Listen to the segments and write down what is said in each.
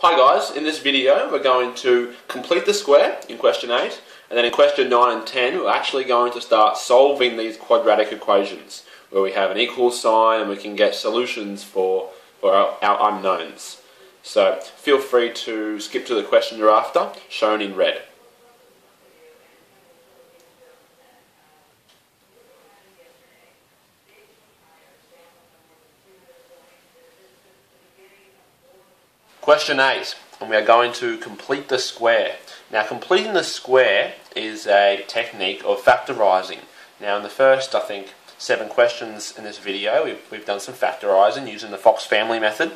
Hi guys, in this video we're going to complete the square in question 8 and then in question 9 and 10 we're actually going to start solving these quadratic equations where we have an equal sign and we can get solutions for, for our, our unknowns. So feel free to skip to the question you're after, shown in red. Question 8, and we are going to complete the square. Now completing the square is a technique of factorising. Now in the first, I think, seven questions in this video, we've, we've done some factorising using the Fox family method.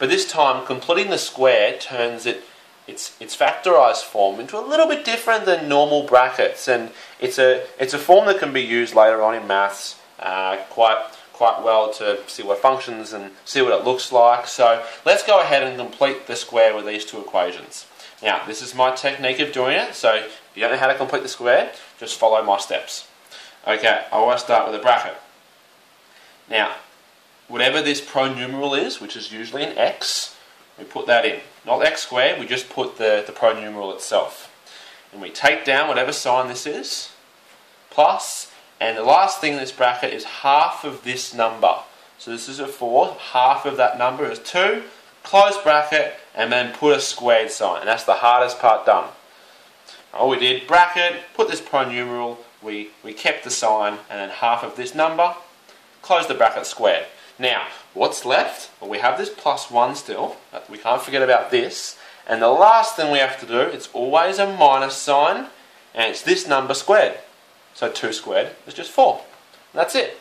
But this time, completing the square turns it its its factorized form into a little bit different than normal brackets, and it's a it's a form that can be used later on in maths uh, quite quite well to see what functions and see what it looks like. So let's go ahead and complete the square with these two equations. Now, this is my technique of doing it, so if you don't know how to complete the square, just follow my steps. Okay, I always start with a bracket. Now, whatever this pronumeral is, which is usually an x, we put that in. Not x squared, we just put the, the pronumeral itself. And we take down whatever sign this is, plus and the last thing in this bracket is half of this number. So this is a 4, half of that number is 2, close bracket, and then put a squared sign. And that's the hardest part done. All we did, bracket, put this pronumeral, we, we kept the sign, and then half of this number, close the bracket squared. Now, what's left? Well, we have this plus 1 still. Uh, we can't forget about this. And the last thing we have to do, it's always a minus sign, and it's this number squared. So 2 squared is just 4. And that's it.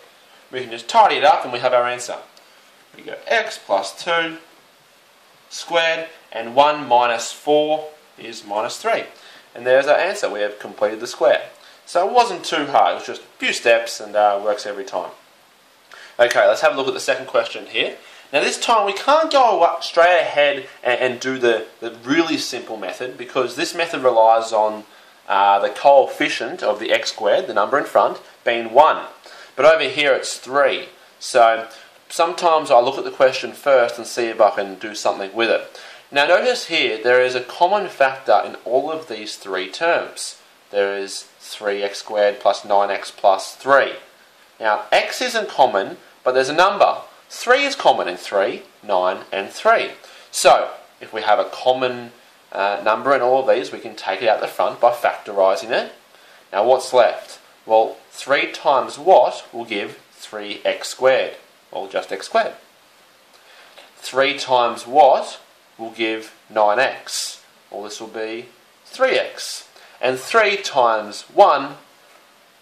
We can just tidy it up and we have our answer. We go x plus 2 squared and 1 minus 4 is minus 3. And there's our answer. We have completed the square. So it wasn't too hard. It was just a few steps and uh, works every time. Okay, let's have a look at the second question here. Now this time we can't go straight ahead and, and do the, the really simple method because this method relies on uh, the coefficient of the x squared, the number in front, being 1. But over here it's 3. So sometimes I look at the question first and see if I can do something with it. Now notice here there is a common factor in all of these three terms. There is 3x squared plus 9x plus 3. Now x isn't common, but there's a number. 3 is common in 3, 9 and 3. So if we have a common uh, number in all of these, we can take it out the front by factorising it. Now what's left? Well, 3 times what will give 3x squared? Well, just x squared. 3 times what will give 9x? Well, this will be 3x. And 3 times 1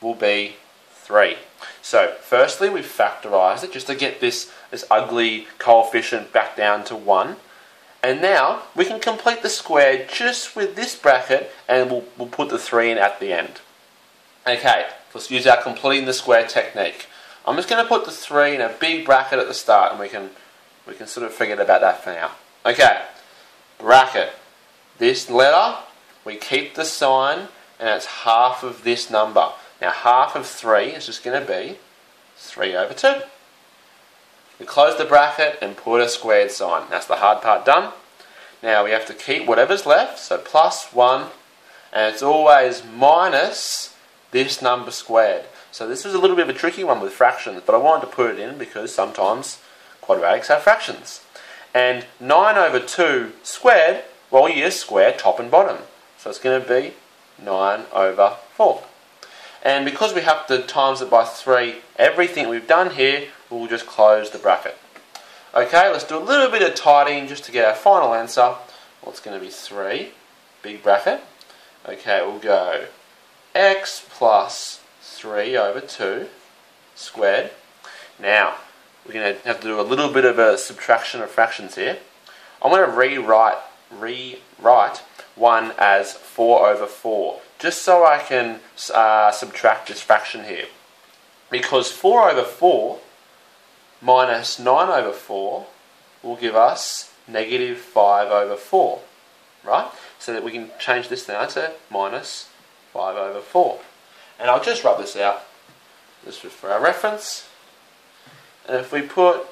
will be 3. So, firstly, we factorise it just to get this, this ugly coefficient back down to 1. And now we can complete the square just with this bracket and we'll, we'll put the 3 in at the end. Okay, let's use our completing the square technique. I'm just going to put the 3 in a big bracket at the start and we can, we can sort of forget about that for now. Okay, bracket. This letter, we keep the sign and it's half of this number. Now half of 3 is just going to be 3 over 2. We close the bracket and put a squared sign. That's the hard part done. Now we have to keep whatever's left, so plus 1, and it's always minus this number squared. So this is a little bit of a tricky one with fractions, but I wanted to put it in because sometimes quadratics have fractions. And 9 over 2 squared, well you just square top and bottom. So it's going to be 9 over 4. And because we have to times it by 3, everything we've done here we'll just close the bracket. Okay, let's do a little bit of tidying just to get our final answer. Well, it's going to be 3, big bracket. Okay, we'll go x plus 3 over 2 squared. Now, we're going to have to do a little bit of a subtraction of fractions here. I'm going to rewrite, rewrite 1 as 4 over 4, just so I can uh, subtract this fraction here. Because 4 over 4 minus 9 over 4 will give us negative 5 over 4, right? So that we can change this now to minus 5 over 4. And I'll just rub this out, This just for our reference. And if we put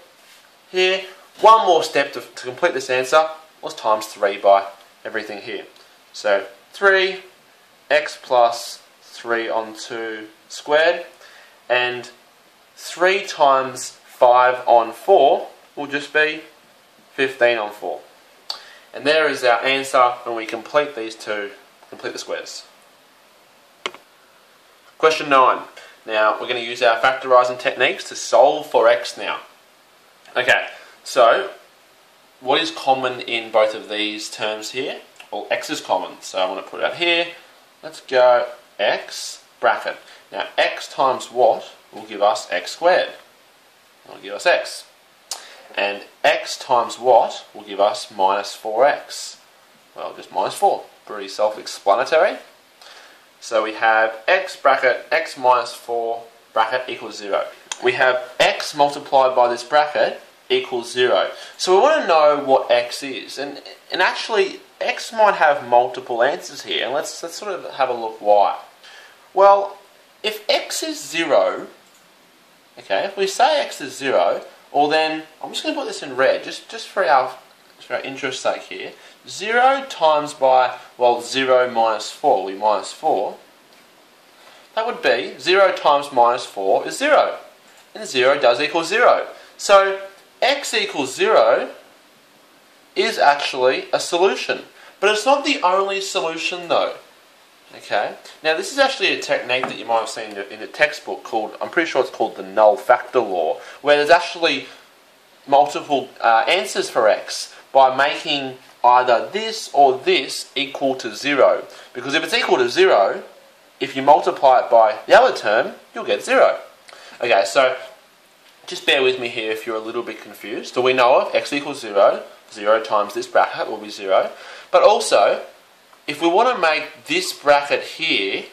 here one more step to, to complete this answer, let's times 3 by everything here. So 3 x plus 3 on 2 squared and 3 times 5 on 4 will just be 15 on 4. And there is our answer when we complete these two, complete the squares. Question 9. Now we're going to use our factorising techniques to solve for x now. Okay, so what is common in both of these terms here? Well, x is common, so I want to put it out here. Let's go x bracket. Now x times what will give us x squared? Will give us x. And x times what will give us minus 4x? Well, just minus 4. Pretty self-explanatory. So we have x bracket, x minus 4 bracket equals 0. We have x multiplied by this bracket equals 0. So we want to know what x is. And, and actually, x might have multiple answers here. And let's, let's sort of have a look why. Well, if x is 0, okay, if we say x is 0, or then, I'm just going to put this in red, just, just for our for our interest sake here, 0 times by, well, 0 minus 4 will be minus 4. That would be 0 times minus 4 is 0. And 0 does equal 0. So, x equals 0 is actually a solution. But it's not the only solution though. Okay. Now this is actually a technique that you might have seen in a textbook called, I'm pretty sure it's called the null factor law, where there's actually multiple uh, answers for x by making either this or this equal to 0. Because if it's equal to 0, if you multiply it by the other term, you'll get 0. Okay, so just bear with me here if you're a little bit confused. So we know of x equals 0, 0 times this bracket will be 0. But also, if we want to make this bracket here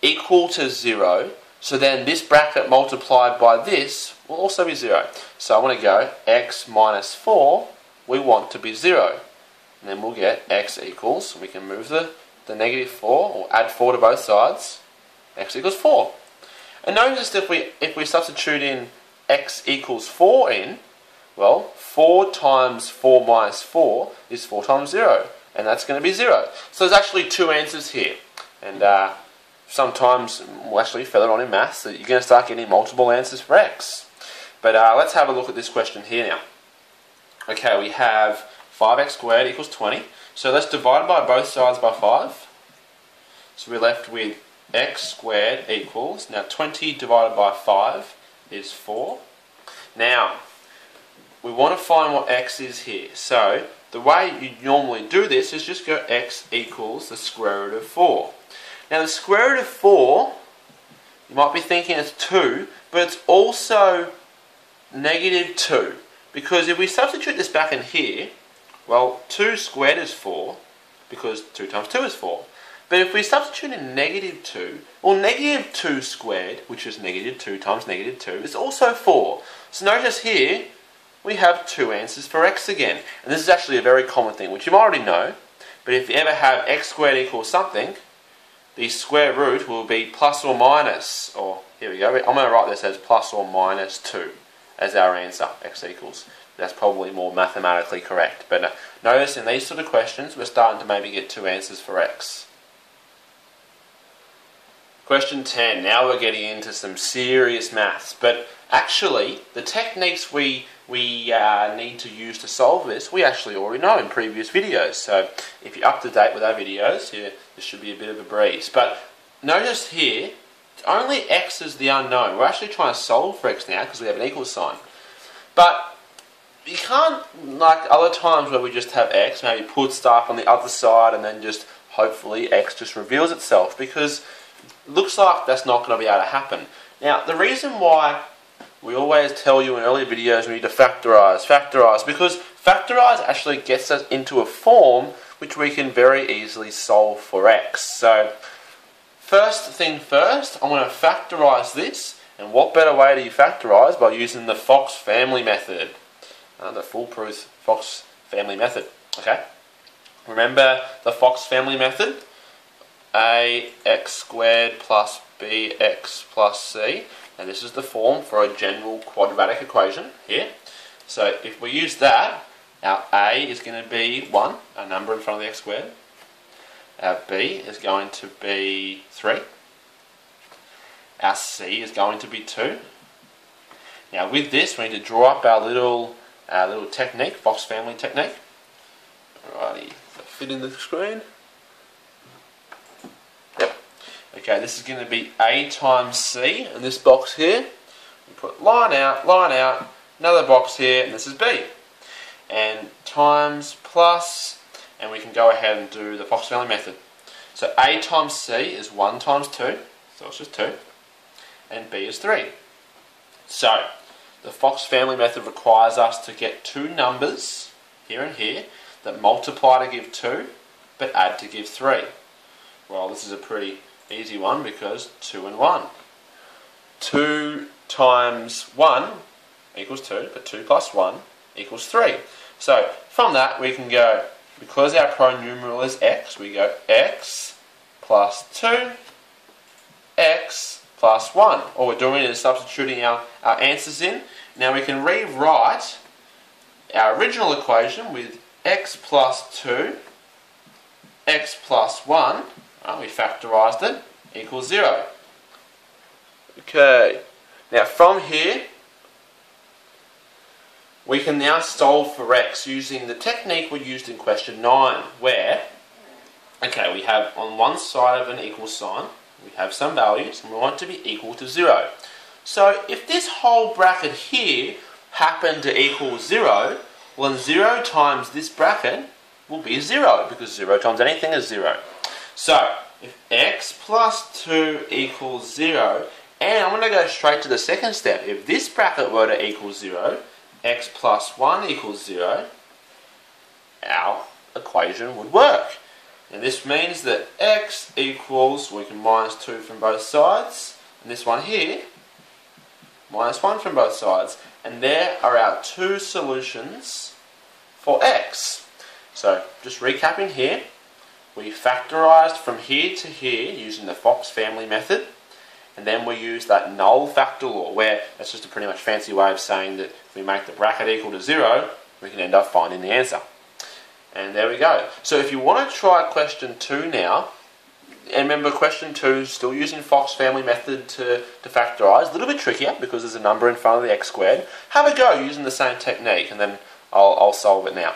equal to 0, so then this bracket multiplied by this will also be 0. So I want to go x minus 4, we want to be 0. And then we'll get x equals, we can move the, the negative 4, or add 4 to both sides, x equals 4. And notice if we, if we substitute in x equals 4 in, well, 4 times 4 minus 4 is 4 times 0 and that's going to be 0. So there's actually two answers here. And uh, sometimes, well actually further on in maths, you're going to start getting multiple answers for x. But uh, let's have a look at this question here now. Okay, we have 5x squared equals 20. So let's divide by both sides by 5. So we're left with x squared equals, now 20 divided by 5 is 4. Now, we want to find what x is here. So the way you normally do this is just go x equals the square root of 4. Now the square root of 4, you might be thinking it's 2, but it's also negative 2. Because if we substitute this back in here, well, 2 squared is 4, because 2 times 2 is 4. But if we substitute in negative 2, well, negative 2 squared, which is negative 2 times negative 2, is also 4. So notice here, we have two answers for x again. And this is actually a very common thing, which you might already know. But if you ever have x squared equals something, the square root will be plus or minus, or here we go, I'm going to write this as plus or minus 2 as our answer, x equals. That's probably more mathematically correct. But uh, notice in these sort of questions, we're starting to maybe get two answers for x. Question 10. Now we're getting into some serious maths. But actually, the techniques we we uh, need to use to solve this, we actually already know in previous videos. So if you're up to date with our videos, yeah, this should be a bit of a breeze. But notice here, only x is the unknown. We're actually trying to solve for x now because we have an equal sign. But you can't, like other times where we just have x, maybe put stuff on the other side and then just hopefully x just reveals itself because it looks like that's not going to be able to happen. Now, the reason why we always tell you in earlier videos we need to factorize, factorize, because factorize actually gets us into a form which we can very easily solve for x. So, first thing first, I'm going to factorize this, and what better way do you factorize by using the Fox family method, uh, the foolproof Fox family method, okay? Remember the Fox family method? ax squared plus bx plus c and this is the form for a general quadratic equation here. So if we use that, Our a is going to be 1, a number in front of the x squared. Our b is going to be 3. Our c is going to be 2. Now with this, we need to draw up our little, our little technique, Fox family technique. Alrighty, fit in the screen. Okay, this is going to be A times C in this box here. We put line out, line out, another box here, and this is B. And times plus, and we can go ahead and do the Fox family method. So A times C is 1 times 2, so it's just 2, and B is 3. So, the Fox family method requires us to get two numbers, here and here, that multiply to give 2, but add to give 3. Well, this is a pretty easy one because 2 and 1. 2 times 1 equals 2, but 2 plus 1 equals 3. So, from that we can go, because our pronumeral is x, we go x plus 2, x plus 1. All we're doing is substituting our, our answers in. Now we can rewrite our original equation with x plus 2, x plus 1, well, we factorised it, equals 0. Okay, now from here, we can now solve for x using the technique we used in question 9, where, okay, we have on one side of an equal sign, we have some values, and we want it to be equal to 0. So if this whole bracket here happened to equal 0, well, 0 times this bracket will be 0, because 0 times anything is 0. So, if x plus 2 equals 0, and I'm going to go straight to the second step. If this bracket were to equal 0, x plus 1 equals 0, our equation would work. And this means that x equals, we can minus 2 from both sides, and this one here, minus 1 from both sides. And there are our two solutions for x. So, just recapping here, we factorised from here to here using the Fox family method. And then we use that null factor law, where that's just a pretty much fancy way of saying that if we make the bracket equal to zero, we can end up finding the answer. And there we go. So if you want to try question two now, and remember question two, is still using Fox family method to, to factorise, a little bit trickier because there's a number in front of the x squared. Have a go using the same technique and then I'll, I'll solve it now.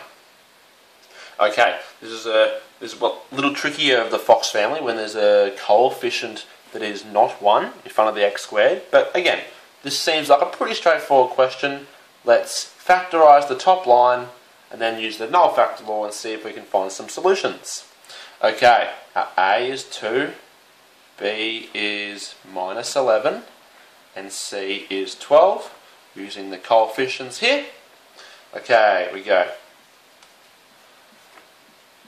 Okay, this is a this is a little trickier of the Fox family when there's a coefficient that is not 1 in front of the x squared. But again, this seems like a pretty straightforward question. Let's factorise the top line and then use the null factor law and see if we can find some solutions. Okay, our A is 2, B is minus 11, and C is 12, using the coefficients here. Okay, we go.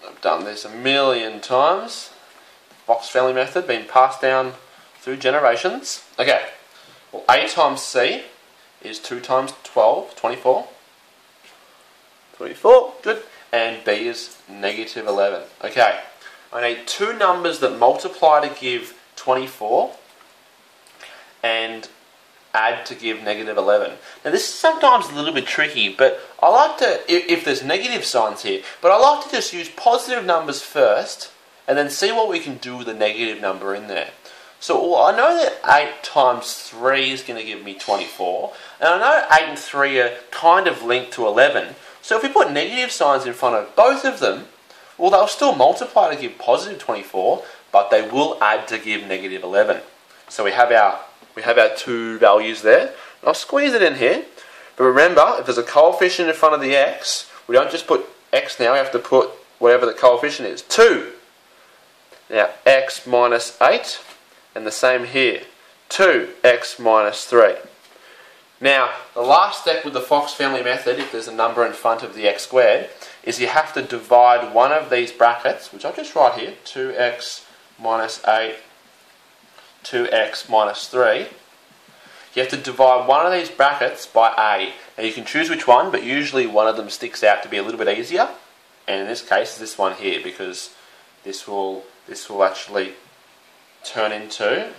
I've done this a million times. Fox family method being passed down through generations. Okay, well A times C is 2 times 12, 24. 24, good. And B is negative 11. Okay, I need two numbers that multiply to give 24 and add to give negative 11. Now this is sometimes a little bit tricky, but I like to, if, if, there's negative signs here, but I like to just use positive numbers first and then see what we can do with the negative number in there. So well, I know that 8 times 3 is going to give me 24, and I know 8 and 3 are kind of linked to 11, so if we put negative signs in front of both of them, well, they'll still multiply to give positive 24, but they will add to give negative 11. So we have our we have our two values there. I'll squeeze it in here. But remember, if there's a coefficient in front of the x, we don't just put x now, we have to put whatever the coefficient is. 2. Now, x minus 8, and the same here. 2x minus 3. Now, the last step with the Fox family method, if there's a number in front of the x squared, is you have to divide one of these brackets, which I'll just write here, 2x minus 8, 2x minus 3. You have to divide one of these brackets by a. Now you can choose which one, but usually one of them sticks out to be a little bit easier. And in this case, this one here, because this will this will actually turn into,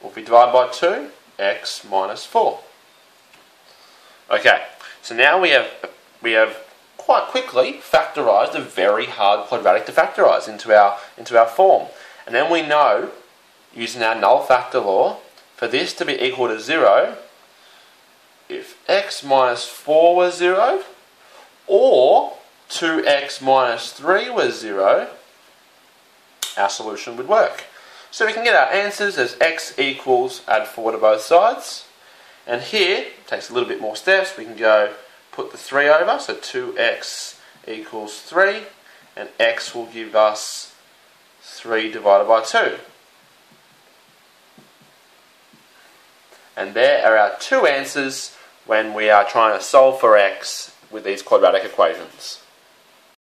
well, if we divide by 2, x minus 4. Okay, so now we have we have quite quickly factorised a very hard quadratic to factorise into our, into our form. And then we know, using our null factor law, for this to be equal to 0, if x minus 4 was 0, or 2x minus 3 was 0, our solution would work. So we can get our answers as x equals, add 4 to both sides. And here, takes a little bit more steps, we can go put the 3 over, so 2x equals 3, and x will give us 3 divided by 2. And there are our two answers when we are trying to solve for x with these quadratic equations.